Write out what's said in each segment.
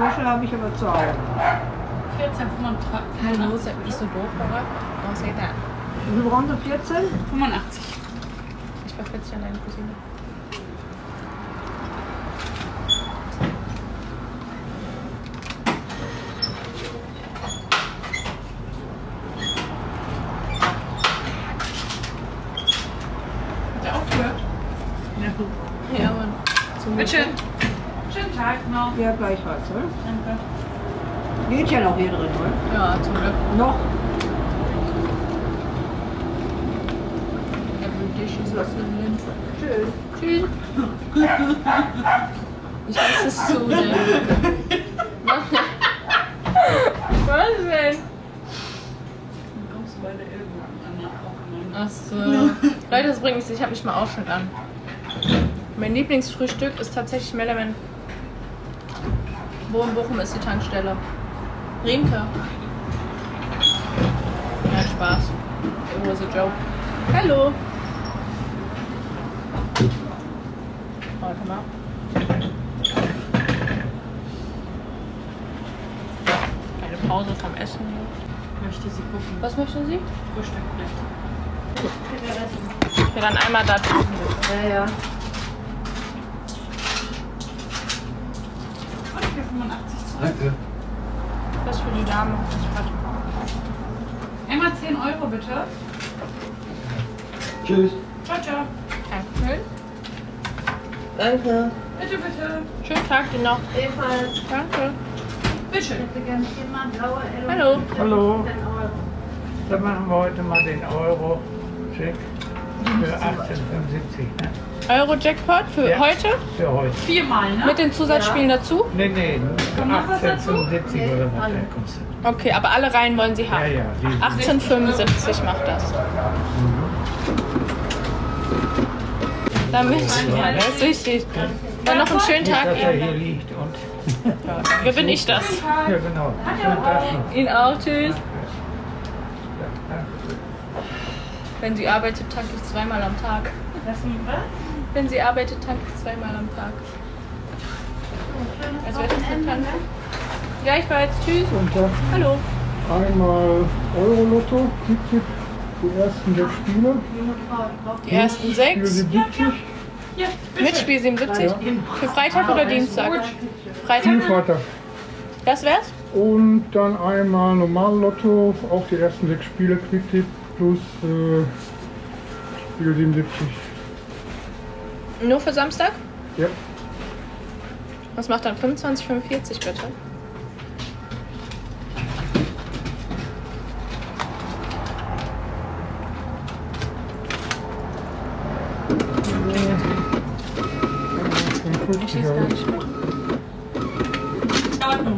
Tasche habe ich aber zu Hause. 14,85. Hallo, nicht so doof? Oh, say that. Wie viel brauchen Sie 14? 85. Ich war 40 an deine Cousine. Hat er aufgehört? Ja, Mann. Zum Glück. Bitte. Tag noch. Ja, gleichfalls. Ne? Danke. Geht ja noch hier drin, oder? Ja, zum Glück. Noch. Tschüss. Tschüss. Ich weiß es so nicht. Was denn? Kommst du bei der Ellbogen an? Ach so. Leute, das bringt nichts. Ich habe nicht mal Ausschnitt an. Mein Lieblingsfrühstück ist tatsächlich Mellerman. Wo in Bochum ist die Tankstelle? Riemke. Ja, Spaß. It was a joke. Hallo. Warte mal. Eine Pause vom Essen. Möchte sie gucken. Was möchten Sie? Frühstück vielleicht. Okay, dann einmal da drüben bitte. Ja, ja. Und für 85 zurück. Danke. Was für die Dame? Einmal 10 Euro bitte. Tschüss. Ciao, ciao. Dankeschön. Danke. Bitte, bitte. Schönen Tag dir noch. Ebenfalls. Danke. Bitte. Hallo. Hallo. Dann machen wir heute mal den Euro-Check für 1875. Ne? Euro-Jackpot für Ja. heute Für heute. Viermal, ne? mit den Zusatzspielen dazu? Nee, nee, nur für Und noch was dazu? 1875 oder was. Okay, aber alle Reihen wollen Sie Ja, haben. ja. Die, 1875 macht das. Damit, ja, das ist wichtig. Dann noch einen schönen nicht, Tag dass er Ihnen. hier liegt und. Wer bin ich das? Ja, genau. Schönen Tag noch. Ihnen auch, tschüss. Ja, Wenn sie arbeitet, tanke ich zweimal am Tag. Was? Wenn sie arbeitet, tanke ich zweimal am Tag. Also wer das nicht tanken? Gleichfalls, tschüss. Guten Tag. Hallo. Einmal Euro-Lotto, Quick-Tipp, die ersten sechs Spiele. Die ersten Spiel sechs. 70, Hier, Mit Spiel 77. Für Freitag oder Dienstag? Freitag? Spielvater. Das wär's? Und dann einmal Normal-Lotto, auch die ersten sechs Spiele, Quick-Tipp plus äh, Spiel 77. Nur für Samstag? Ja, Was macht dann 25, 45 bitte? Ich schieße gar nicht mit.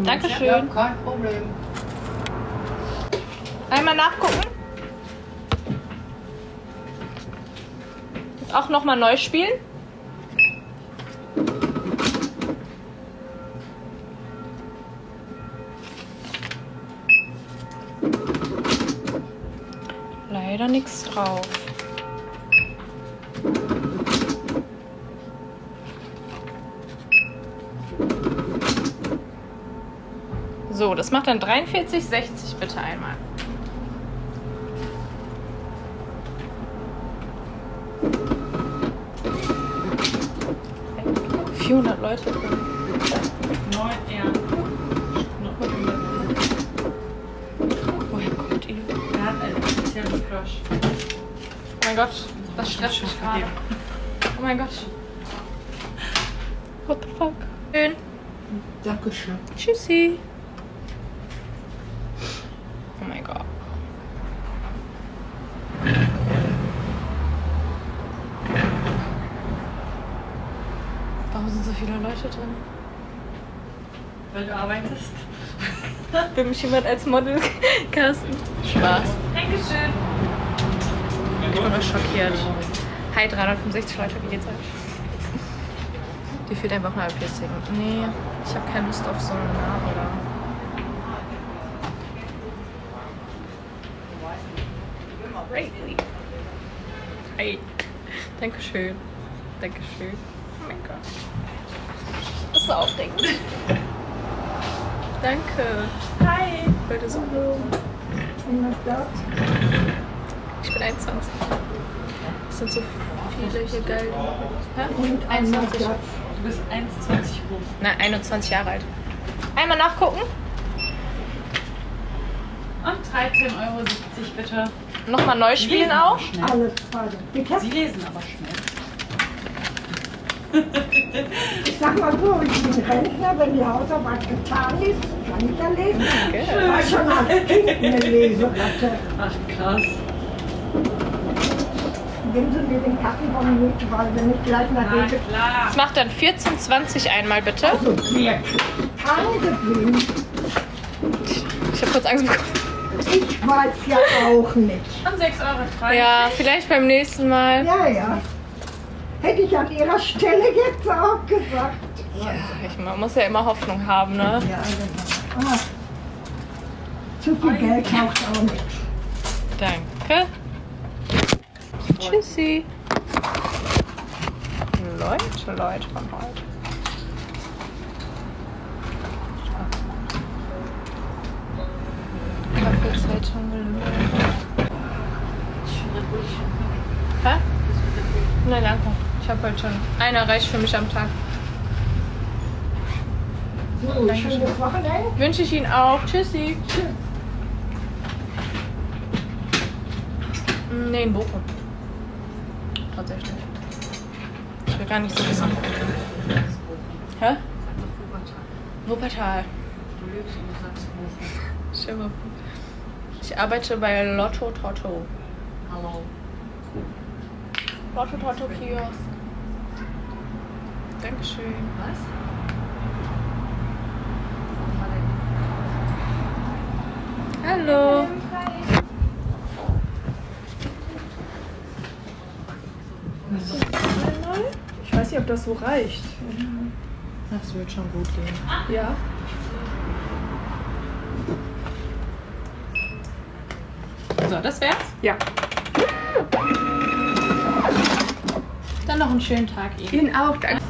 Dankeschön. Kein Problem. Einmal nachgucken. Auch nochmal neu spielen. Leider nichts drauf. So, das macht dann 43,60 bitte einmal. 400 Leute drin. Neun, ja. Woher kommt ihr? Er hat einen speziellen Frosch. Oh mein Gott, das stresst mich gerade. Oh mein Gott. What the fuck? Schön. Dankeschön. Tschüssi. Oh mein Gott. Warum sind so viele Leute drin? Weil du arbeitest. Will mich jemand als Model casten? Spaß. Dankeschön. Ich bin nur schockiert. Hi, 365 Leute, wie geht's euch? Die fehlt einfach eine Piercing. Nee, ich habe keine Lust auf so einen Namen oder. Greatly. Hi. Dankeschön. Dankeschön. Oh mein Gott. Das ist so aufregend. Danke. Hi. Heute so. Ich bin 21. Es sind so viele hier geil. Hä? 21. Du bist 1,20 hoch. Nein, 21 Jahre alt. Einmal nachgucken. Und 13,70 Euro bitte. Nochmal neu spielen auch. Alles Frage. Sie lesen aber schnell. Ich sag mal so, ich bin Rentner, wenn die Hausarbeit getan ist, kann ich ja lesen. Ich war schon als Kind eine Leseratte. Ach krass. Geben Sie mir den Kaffee von mir, weil wenn ich gleich nach Na klar. Das macht dann 14,20 einmal bitte. Also wirklich. Kein Gewinn. Ich habe kurz Angst bekommen. Ich weiß ja auch nicht. Und 6,30 Euro. Ja, vielleicht beim nächsten Mal. Ja, ja. Hätte ich an Ihrer Stelle jetzt auch gesagt. Ja, ich, man muss ja immer Hoffnung haben, ne? Ja, genau. Ah, zu viel Geld taucht auch nicht. Danke. Tschüssi. Leute, Leute von heute. Kaffeezeit schon gelöst. Hä? Nein, danke. Ich habe heute schon. Einer reicht für mich am Tag. So, schönes Wochenende. Wünsche ich Ihnen auch. Tschüssi. Mm, Nee, in Bochum. Tatsächlich. Ich will gar nicht so wissen. Hä? Wuppertal. Du lügst und du sagst Bochum. Schön. Ich arbeite bei Lotto Totto. Hallo. Lotto Totto Kiosk. Dankeschön. Was? Hallo. Ich weiß nicht, ob das so reicht. Das wird schon gut gehen. Ja. So, das wär's. Ja. Dann noch einen schönen Tag Ihnen. Ihnen auch. Danke.